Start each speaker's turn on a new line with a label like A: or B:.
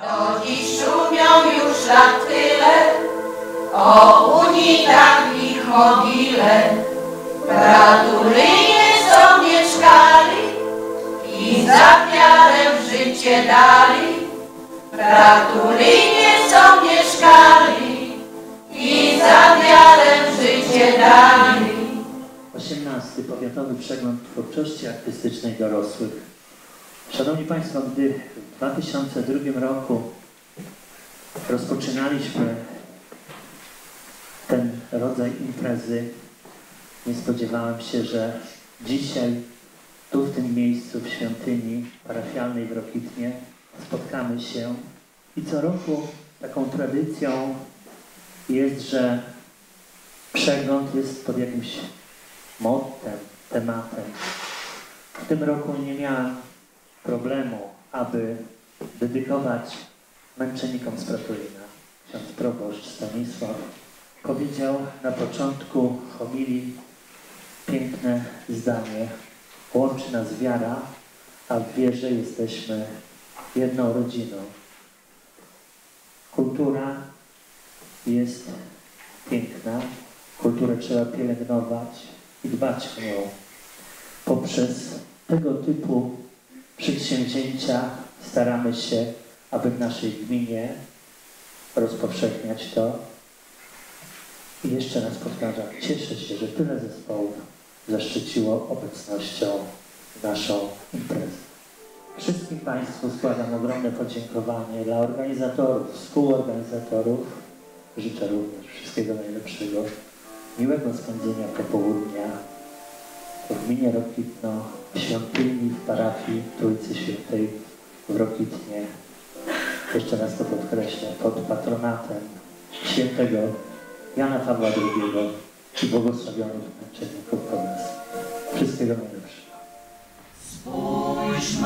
A: Dziś szumią już lat tyle, o unitach ich mogile. Gratulynie są mieszkali i za wiarę życie dali. Gratulynie są mieszkali i za wiarę życie dali.
B: 18. Powiatowy Przegląd Twórczości Artystycznej Dorosłych. Szanowni Państwo, gdy w 2002 roku rozpoczynaliśmy ten rodzaj imprezy, nie spodziewałem się, że dzisiaj tu w tym miejscu, w świątyni parafialnej w Rokitnie spotkamy się i co roku taką tradycją jest, że przegląd jest pod jakimś mottem, tematem. W tym roku nie miałem problemu, aby dedykować męczennikom z Protulina. Ksiądz proboszcz Stanisław powiedział na początku homilii piękne zdanie. Łączy nas wiara, a w wierze jesteśmy jedną rodziną. Kultura jest piękna, kulturę trzeba pielęgnować i dbać o nią. Poprzez tego typu przedsięwzięcia staramy się, aby w naszej gminie rozpowszechniać to. I jeszcze raz powtarzam, cieszę się, że tyle zespołów zaszczyciło obecnością naszą imprezę. Wszystkim Państwu składam ogromne podziękowanie dla organizatorów, współorganizatorów. Życzę również wszystkiego najlepszego, miłego spędzenia popołudnia w gminie Rokitno, świątyni, w parafii Trójcy Świętej w Rokitnie. Jeszcze raz to podkreślę, pod patronatem świętego Jana Pawła II i błogosławionych męczenników Progresu. Wszystkiego najlepszego.
A: Spójrz,